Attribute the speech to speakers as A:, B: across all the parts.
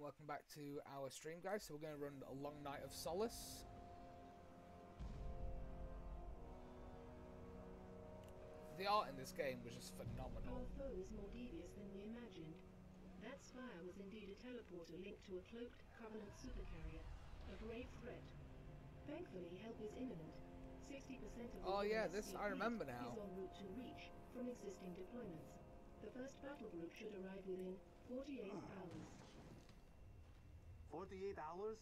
A: and welcome back to our stream, guys. So we're going to run a long night of Solace. The art in this game was just phenomenal.
B: Our foe is more devious than we imagined. That spire was indeed a teleporter linked to a cloaked Covenant supercarrier, a grave threat. Thankfully, help is imminent. 60% of the
A: Oh, yeah, this- I
B: fleet
A: remember now.
B: is en route to reach from existing deployments. The first battle group should arrive within 48 hmm. hours.
C: 48 hours?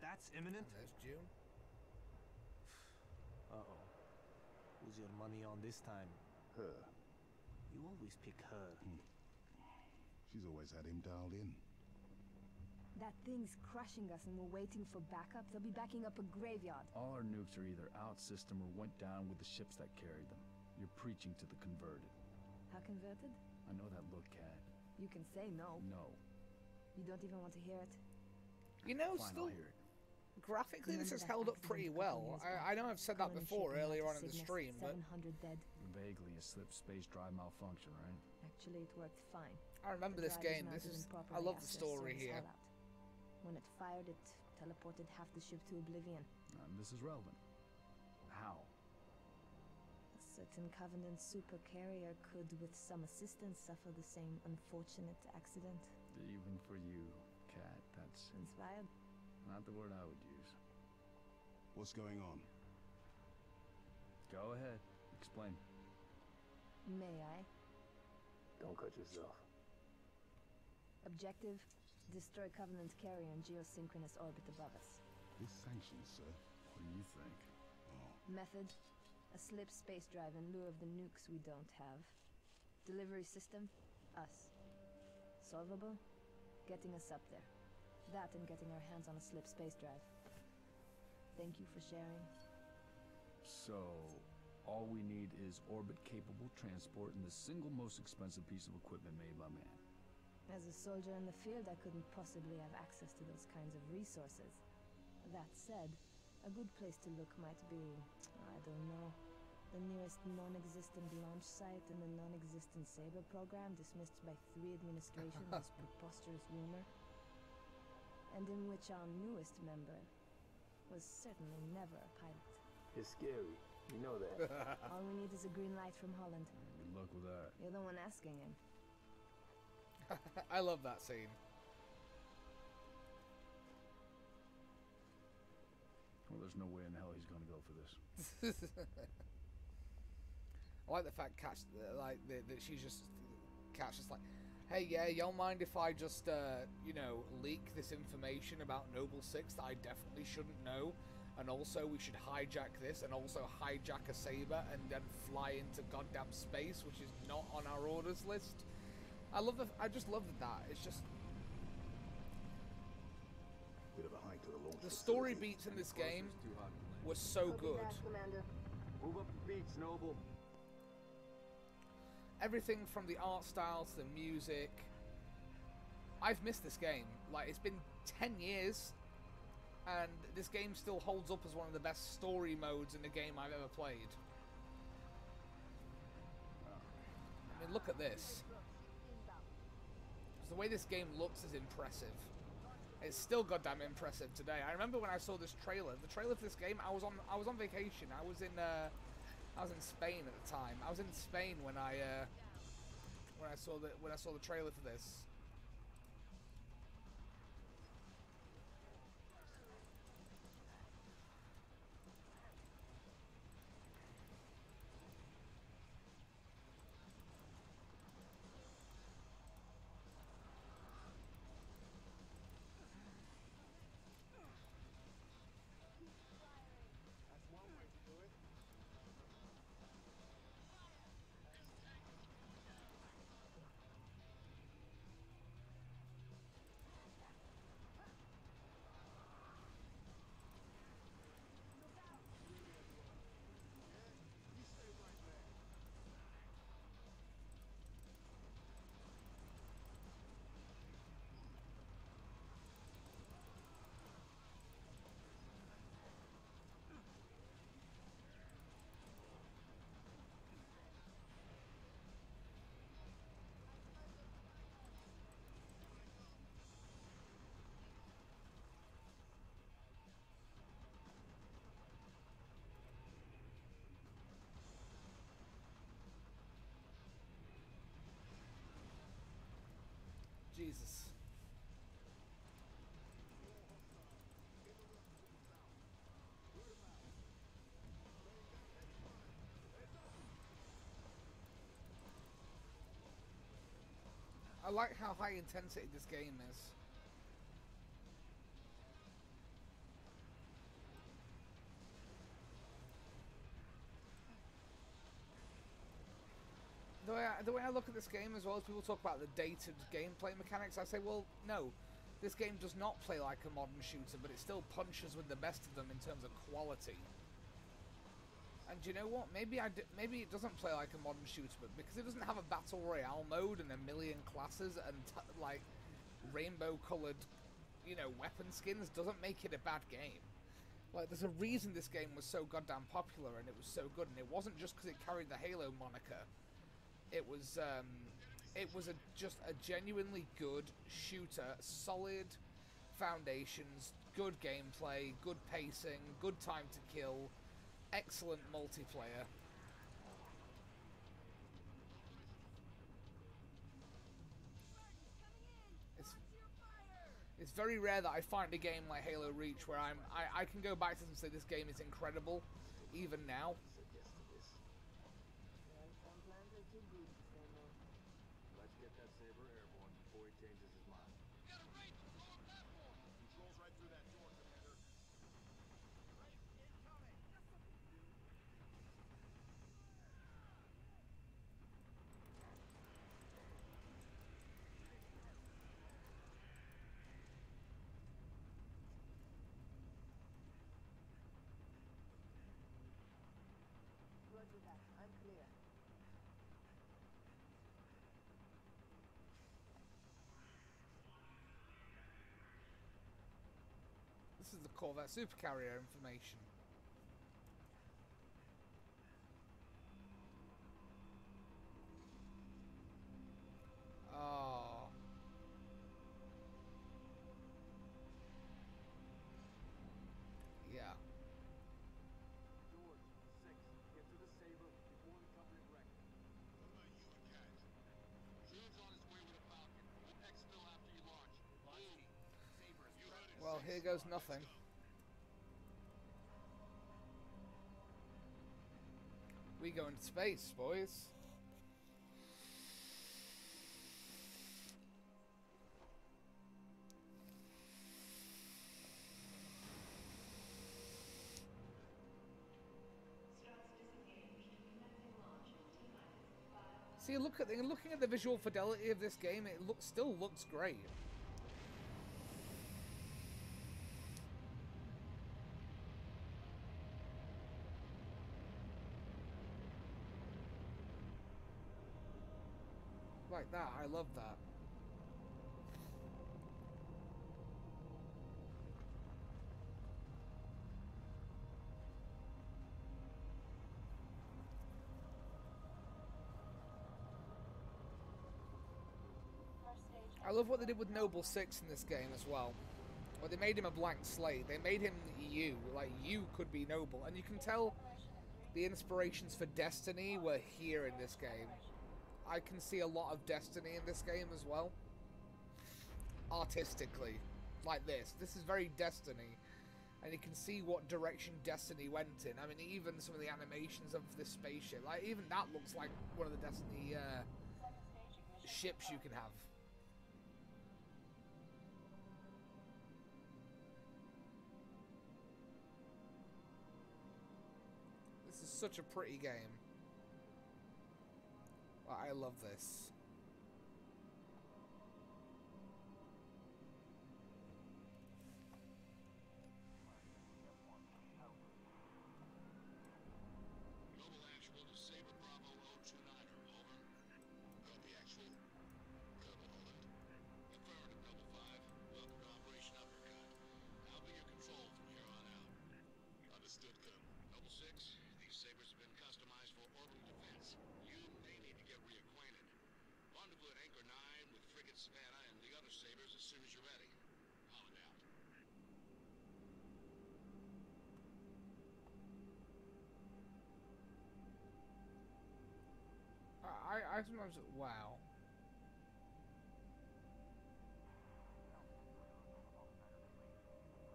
C: That's imminent?
A: Oh, that's June.
C: Uh-oh. Who's your money on this time?
D: Her.
C: You always pick her. Hmm.
D: She's always had him dialed in.
E: That thing's crushing us and we're waiting for backup. They'll be backing up a graveyard.
F: All our nukes are either out system or went down with the ships that carried them. You're preaching to the converted.
E: How converted?
F: I know that look, Kat.
E: You can say no.
F: No.
E: You don't even want to hear it.
A: You know,
F: Fine,
A: still
F: hear it.
A: graphically, this has held up pretty well. I. I know I've said that before earlier on in the stream, but
E: dead.
F: Vaguely a slip space drive malfunction, right?
E: Actually, it worked fine.
A: I remember this game. This is
E: proper
A: I love the story here.
E: When it fired, it teleported half the ship to oblivion.
F: Um, this is relevant. How?
E: A certain Covenant supercarrier could, with some assistance, suffer the same unfortunate accident.
F: Even for you, Kat, that's
E: Inspired?
F: not the word I would use.
D: What's going on?
F: Go ahead. Explain.
E: May I?
C: Don't cut yourself.
E: Objective? Destroy Covenant carrier in geosynchronous orbit above us.
D: This sanctions, sir.
F: What do you think?
D: Oh,
E: Method? A slip space drive in lieu of the nukes we don't have. Delivery system? Us. Solvable? Getting us up there. That and getting our hands on a slip space drive. Thank you for sharing.
F: So, all we need is orbit-capable transport and the single most expensive piece of equipment made by man.
E: As a soldier in the field, I couldn't possibly have access to those kinds of resources. That said, a good place to look might be, I don't know, the nearest non-existent launch site in the non-existent Saber program dismissed by three administrations as preposterous rumor, and in which our newest member was certainly never a pilot.
C: It's scary. You know that.
E: All we need is a green light from Holland.
F: Good luck with that.
E: You're the one asking him.
A: I love that scene.
F: Well, there's no way in hell he's gonna go for this.
A: I like the fact Catch like that, that she's just Catch just like, hey yeah, y'all mind if I just uh, you know leak this information about Noble Six that I definitely shouldn't know, and also we should hijack this and also hijack a saber and then fly into goddamn space, which is not on our orders list. I love the I just love that. It's just
D: bit of a hike to the launch.
A: the story beats in this game were so good.
E: Commander.
C: Move up the beach, Noble.
A: Everything from the art style to the music. I've missed this game. Like it's been 10 years and this game still holds up as one of the best story modes in the game I've ever played. I mean, look at this. The way this game looks is impressive. It's still goddamn impressive today. I remember when I saw this trailer. The trailer for this game, I was on I was on vacation. I was in uh, I was in Spain at the time. I was in Spain when I uh, when I saw the when I saw the trailer for this. I like how high intensity this game is. The way, I, the way I look at this game as well as people talk about the dated gameplay mechanics, I say, well, no, this game does not play like a modern shooter, but it still punches with the best of them in terms of quality. And you know what? Maybe I d- maybe it doesn't play like a modern shooter, but because it doesn't have a battle royale mode and a million classes and like rainbow-colored, you know, weapon skins, doesn't make it a bad game. Like, there's a reason this game was so goddamn popular and it was so good, and it wasn't just because it carried the Halo moniker. It was um, it was a just a genuinely good shooter, solid foundations, good gameplay, good pacing, good time to kill, excellent multiplayer. It's it's very rare that I find a game like Halo Reach where I'm I, I can go back to and say this game is incredible, even now.
C: Let's get that saber airborne before he changes his mind.
D: Controls right through that door, Commander.
E: Roger that. I'm clear.
A: This is the Corvette supercarrier information. Well, here goes nothing. We go into space, boys. See, look at the, looking at the visual fidelity of this game. It looks still looks great. Like that, I love that. I love what they did with Noble Six in this game as well. Well, they made him a blank slate. They made him you, like you could be Noble, and you can tell the inspirations for Destiny were here in this game. I can see a lot of Destiny in this game as well. Artistically, like this. This is very Destiny, and you can see what direction Destiny went in. I mean, even some of the animations of this spaceship, like even that looks like one of the Destiny uh, ships you can have. This is such a pretty game. I love this.
D: maximum. Wow.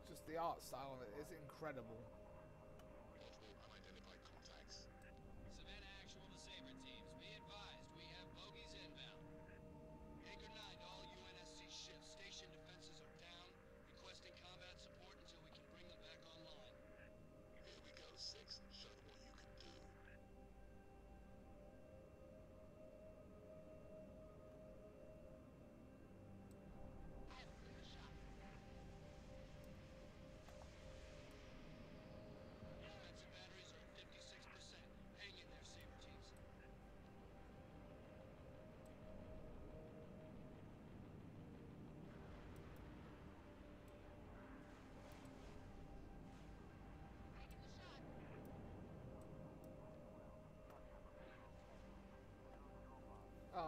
D: Just the
G: art style of it is incredible.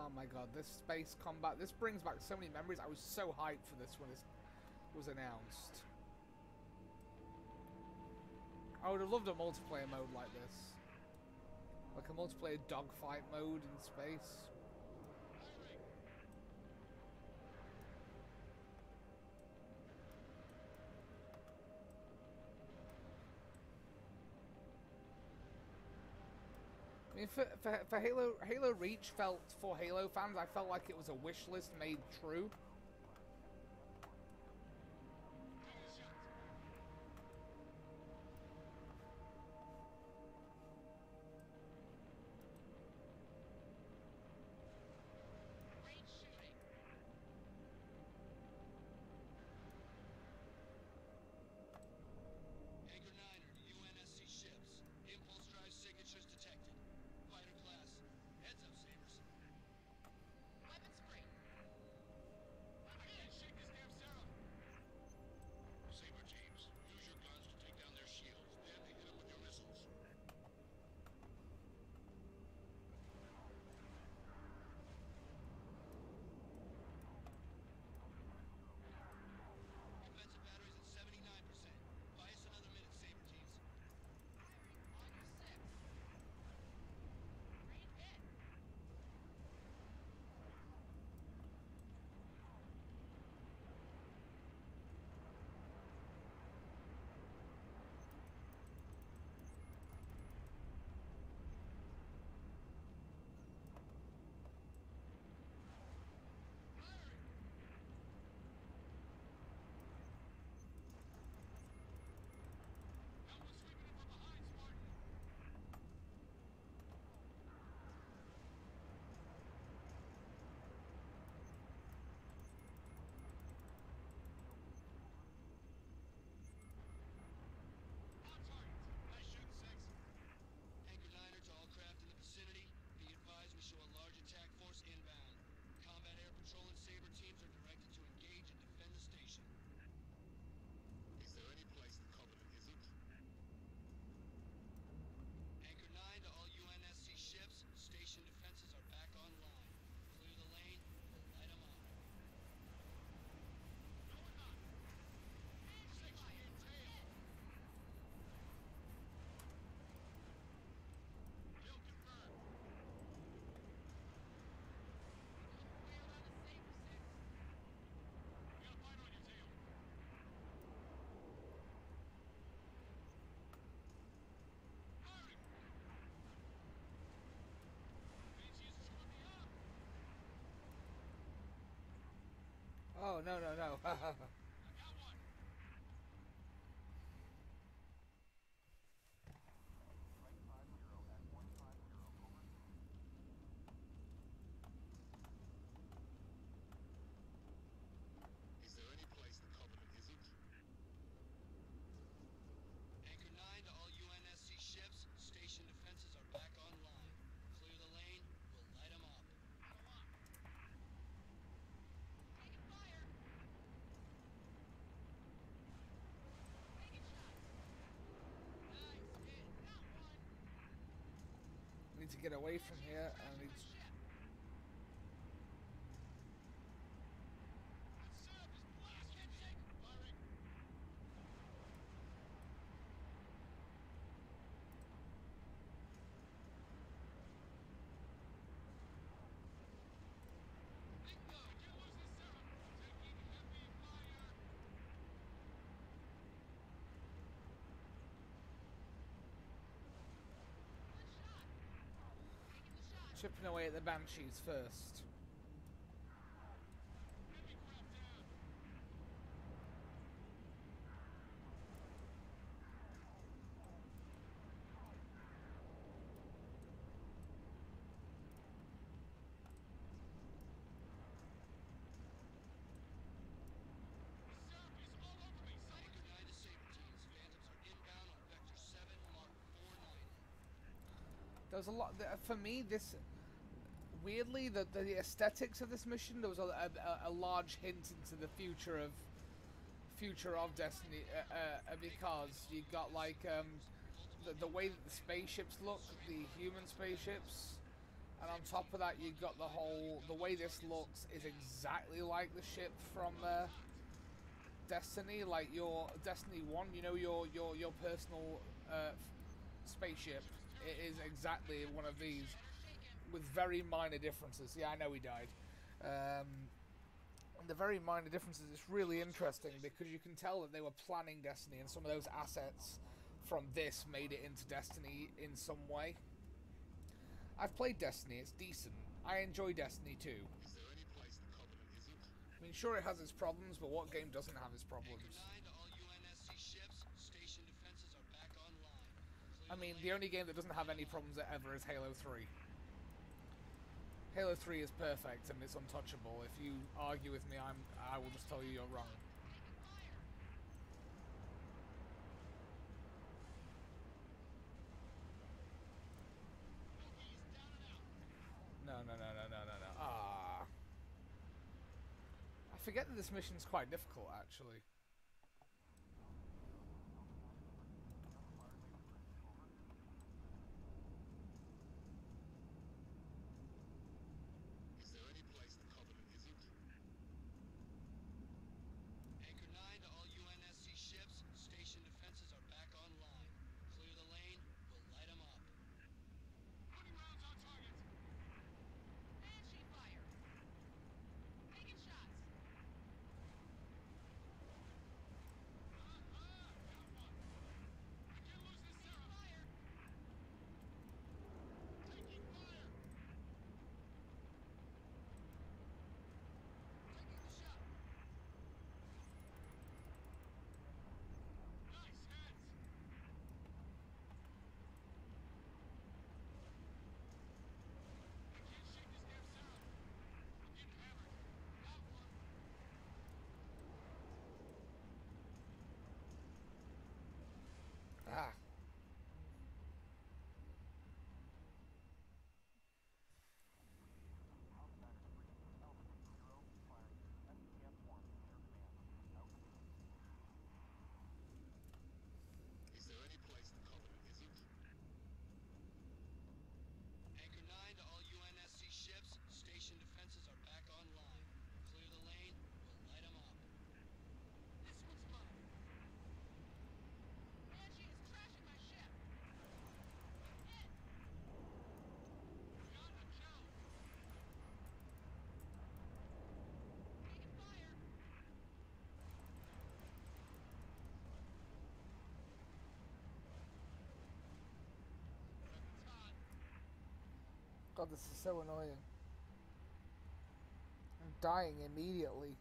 G: Oh my god, this space combat, this brings back so many memories. I was so hyped for this when it was announced. I would have loved a multiplayer mode like this. Like a multiplayer dogfight mode in space. for, for, for Halo Halo Reach felt for Halo fans, I felt like it was a wish list made true. No, no, no, no. need to get away from here. I need to
A: Chipping away at the banshees first. There was a lot for me. This weirdly, the the aesthetics of this mission. There was a, a, a large hint into the future of future of Destiny uh, uh, because you got like um, the, the way that the spaceships look, the human spaceships, and on top of that, you got the whole the way this looks is exactly like the ship from uh, Destiny, like your Destiny One. You know your your your personal uh, spaceship. It is exactly one of these, with very minor differences. Yeah, I know he died. Um, and the very minor differences is really interesting because you can tell that they were planning Destiny, and some of those assets from this made it into Destiny in some way. I've played Destiny; it's decent. I enjoy Destiny too. I mean, sure, it has its problems, but what game doesn't have its problems?
G: Anchor 9 to all UNSC ships. Station defenses are back online. Clear
A: I mean, the only game that doesn't have any problems ever is Halo 3. Halo 3 is perfect and it's untouchable. If you argue with me, I'm I will just tell you you're wrong. No, no, no, no, no, no, no. Ah. I forget that this mission's quite difficult, actually. God, this is so annoying. I'm dying immediately.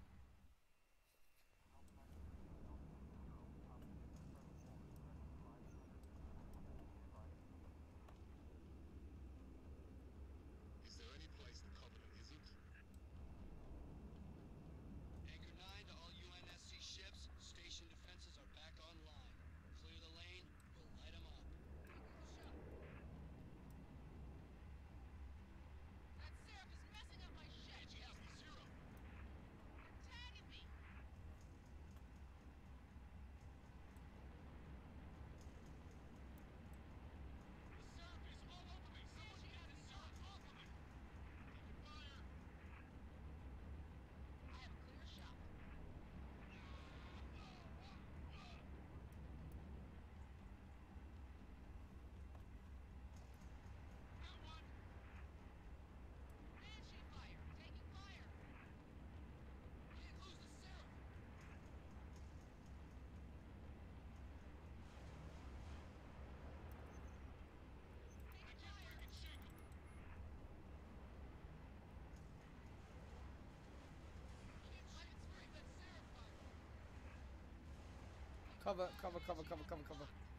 H: Cover, cover, cover, cover, cover, cover.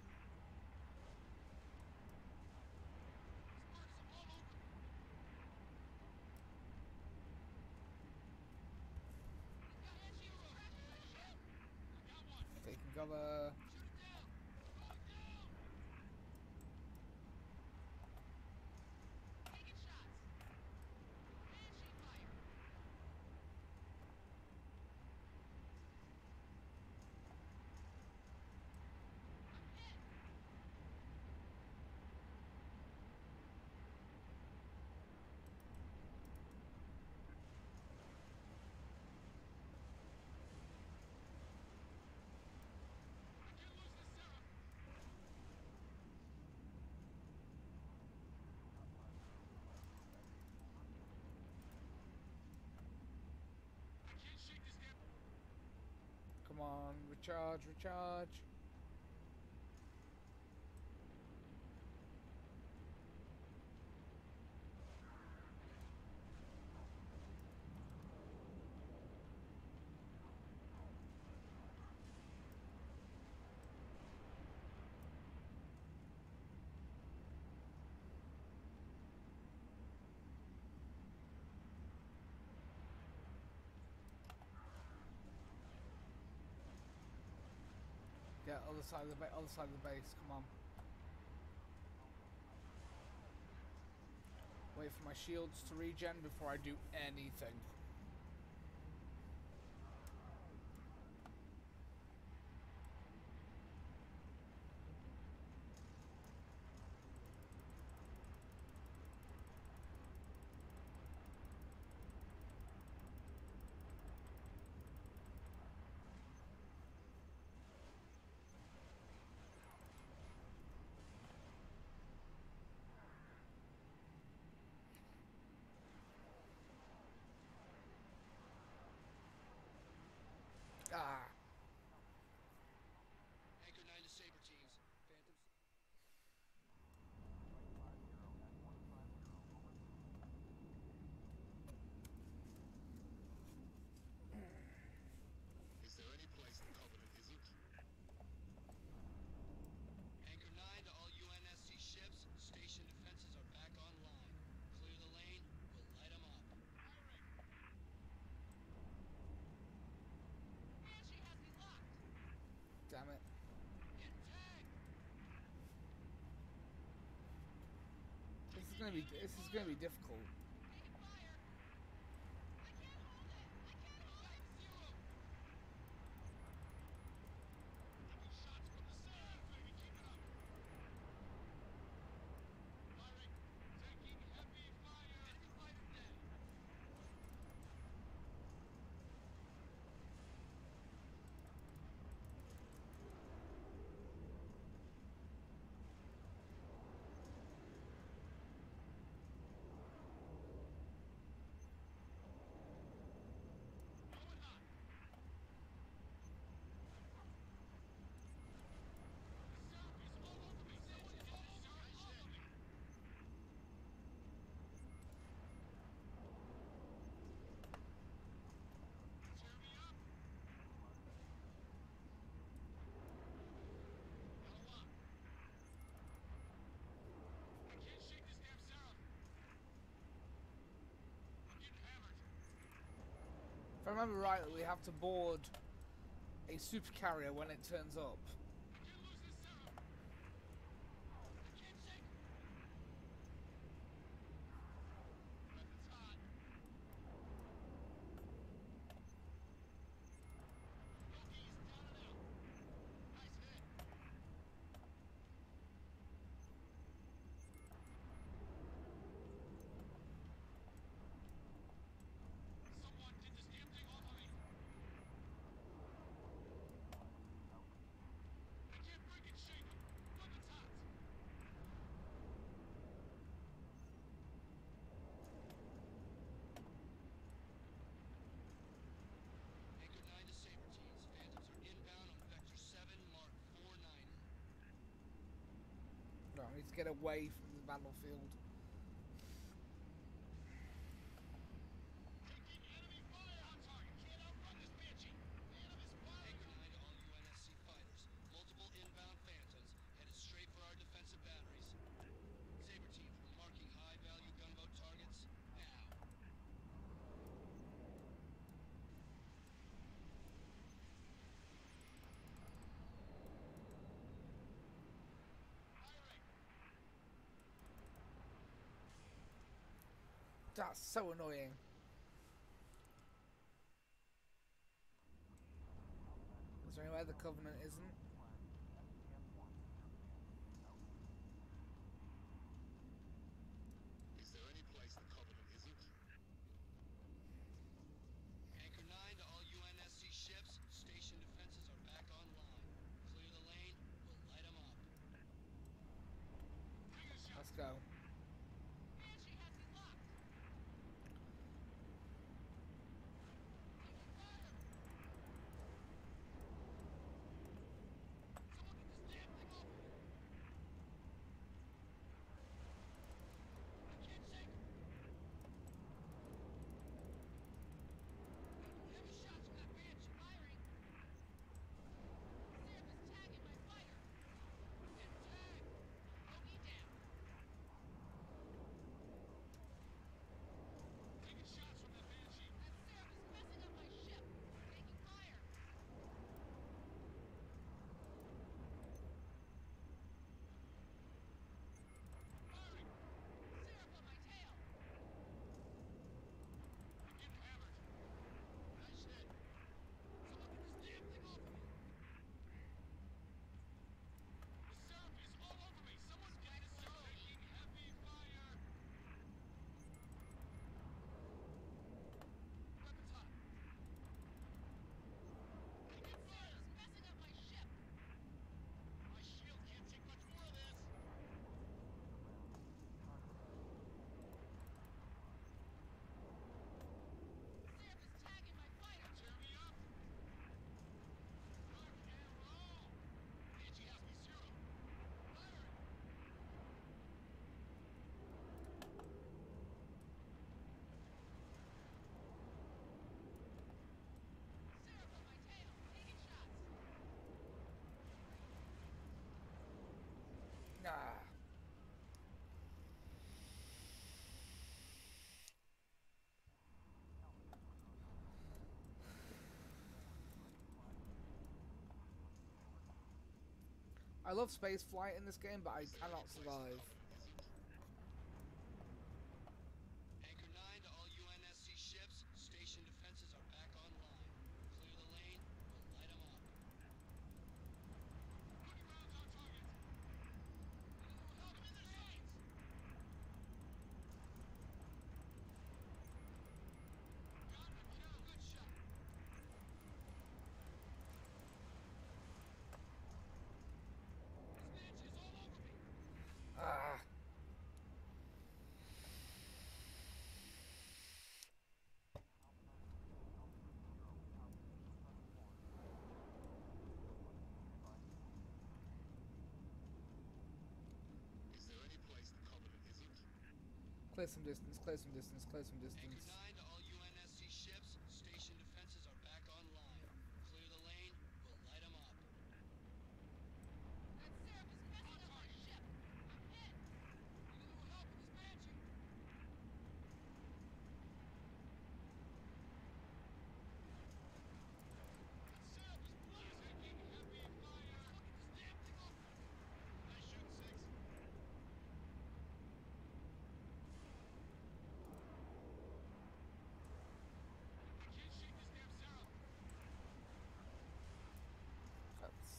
H: recharge, recharge. Yeah, other side of the ba other side of the base. Come on. Wait for my shields to regen before I do anything. gonna be this is gonna be difficult. If I remember right, we have to board a supercarrier when it turns up.
A: I
H: need to get away from the battlefield.
I: That's so annoying. Is there anywhere the Covenant isn't?
J: I
I: love space flight in this game, but I cannot survive.
A: Clear
I: some distance, clear some distance, clear some distance.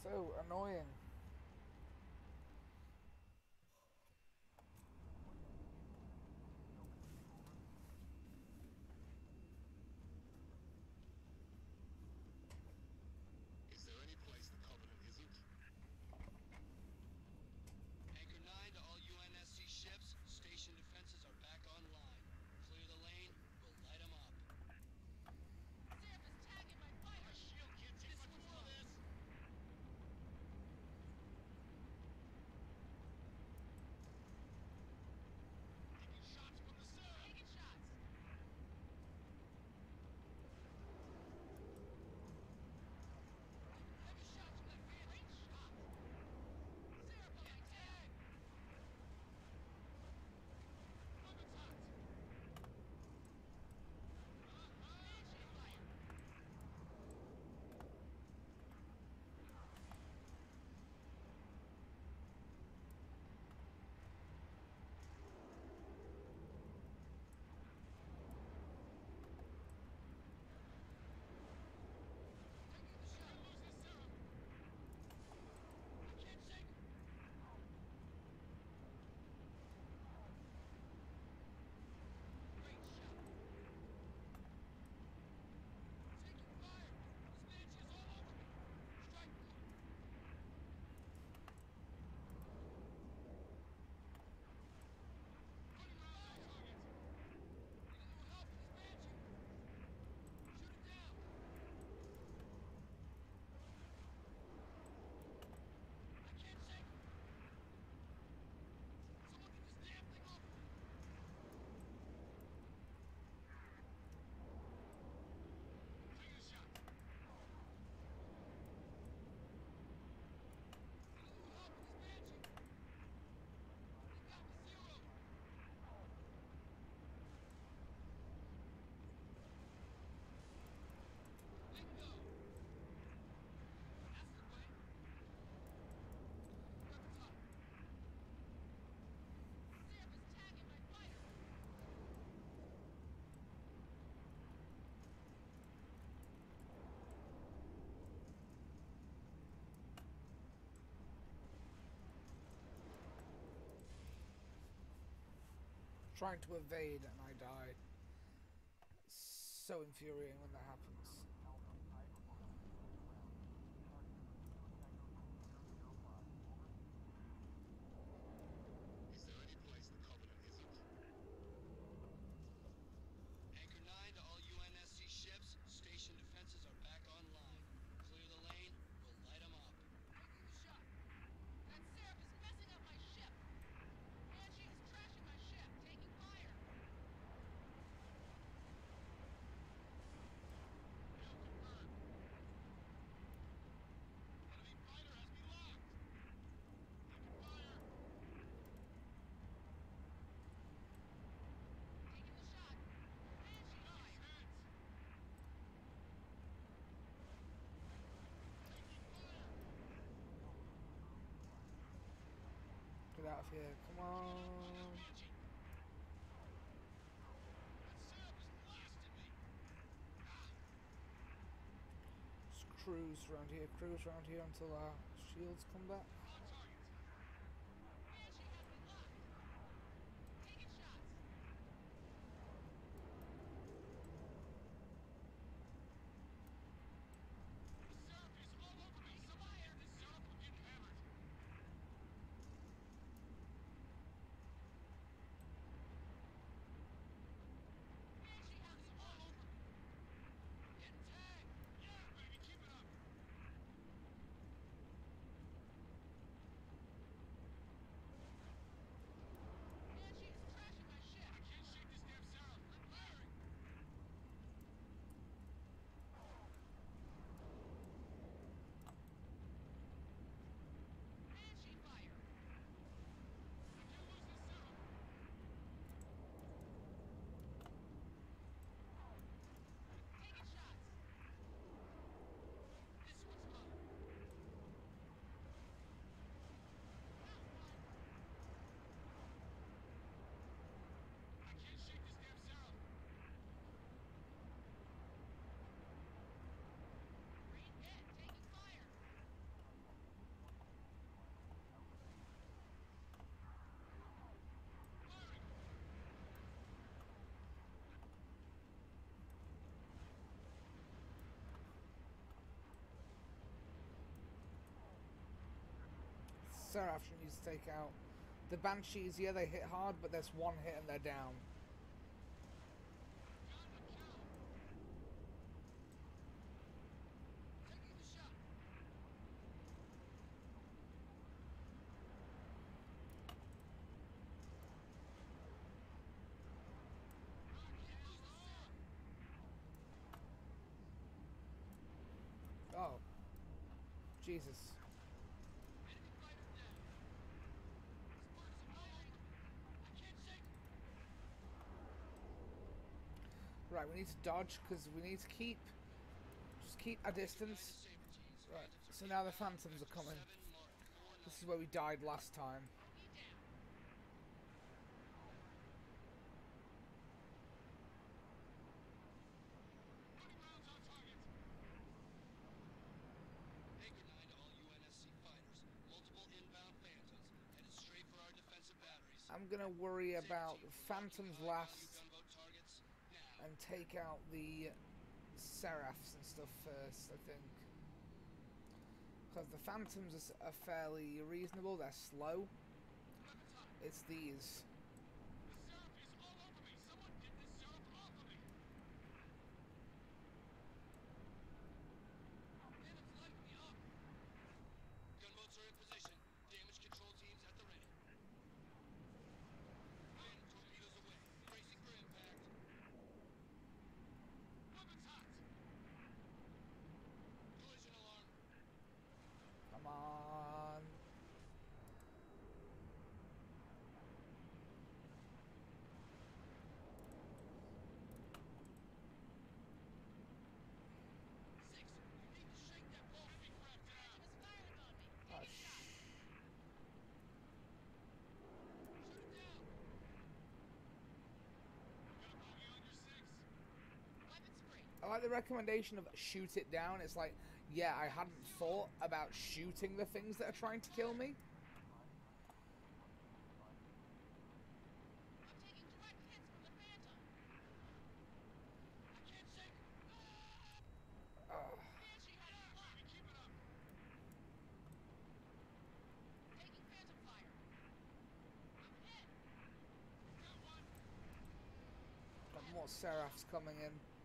I: so annoying.
A: trying to evade and I died. So infuriating when that happens. here. Come on. Just cruise around here, cruise around here until our shields come back.
D: Seraph
A: you need to take out. The Banshees, yeah, they hit hard, but there's one hit and they're down. Oh. Jesus. Right, we need to dodge because we need to keep just keep our distance. Right, so now the phantoms are coming. This is where we died last time. I'm gonna worry about phantoms last and take out the Seraphs and stuff first, I think. Because the Phantoms are fairly reasonable, they're slow. It's these I like the recommendation of shoot it down. It's like, yeah, I hadn't thought about shooting the things that are trying to kill me.
K: Got more
A: Seraphs coming in.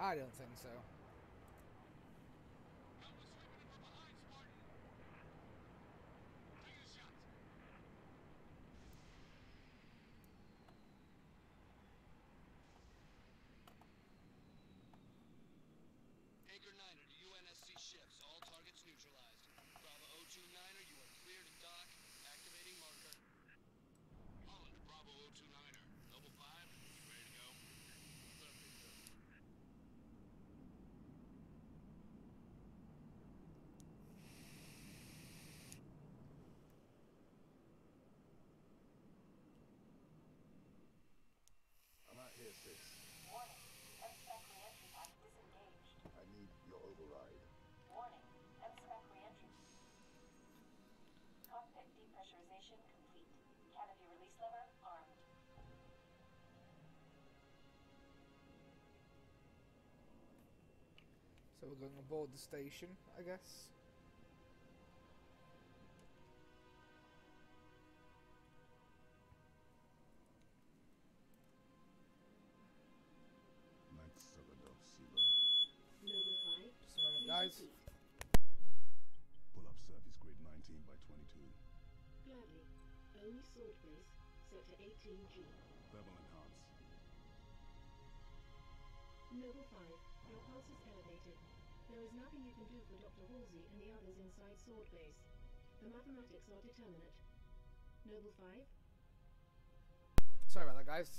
A: I don't think so.
L: Cockpit depressurization complete. Canopy release lever armed.
A: So we're going aboard the station, I guess.
B: Sector 18G.
F: Enhance.
B: Noble 5. Your pulse is elevated. There is nothing you can do for Dr. Halsey and the others inside sword base. The mathematics are determinate. Noble 5.
A: Sorry about that, guys.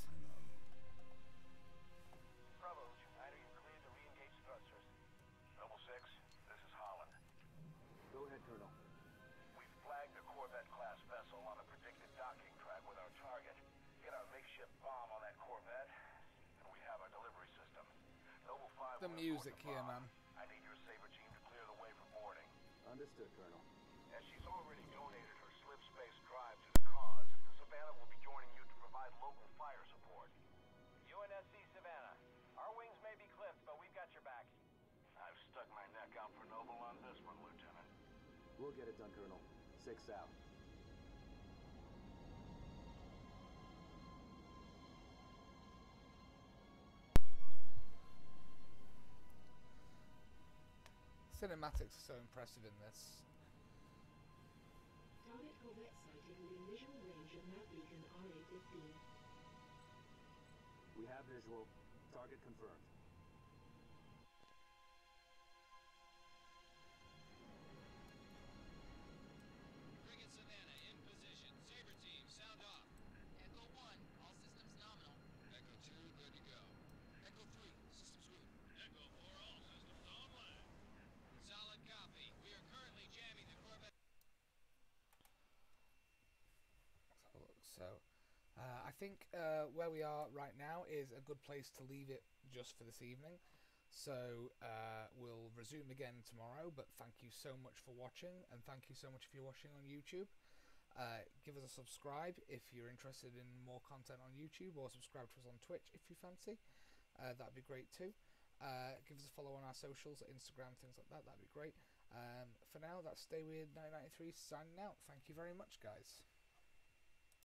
A: The music
C: report the
A: here, man.
C: I need your Saber team to clear the way for boarding.
M: Understood, Colonel.
C: As she's already donated her slip space drive to the cause, the Savannah will be joining you to provide local fire support. UNSC Savannah. Our wings may be clipped, but we've got your back. I've stuck my neck out for Noble on this one, Lieutenant.
M: We'll get it done, Colonel. Six out.
A: Cinematics are so impressive in this.
B: Target Corvette sighted within visual range of nav beacon RA-15.
M: We have visual. Target confirmed.
A: Think uh, where we are right now is a good place to leave it just for this evening. So, uh, we'll resume again tomorrow, but thank you so much for watching, and thank you so much if you're watching on YouTube. Uh, give us a subscribe if you're interested in more content on YouTube, or subscribe to us on Twitch if you fancy. Uh, that'd be great too. Uh, give us a follow on our socials, Instagram, things like that. That'd be great. Um, for now, that's Stay Weird 993 signing out. Thank you very much, guys.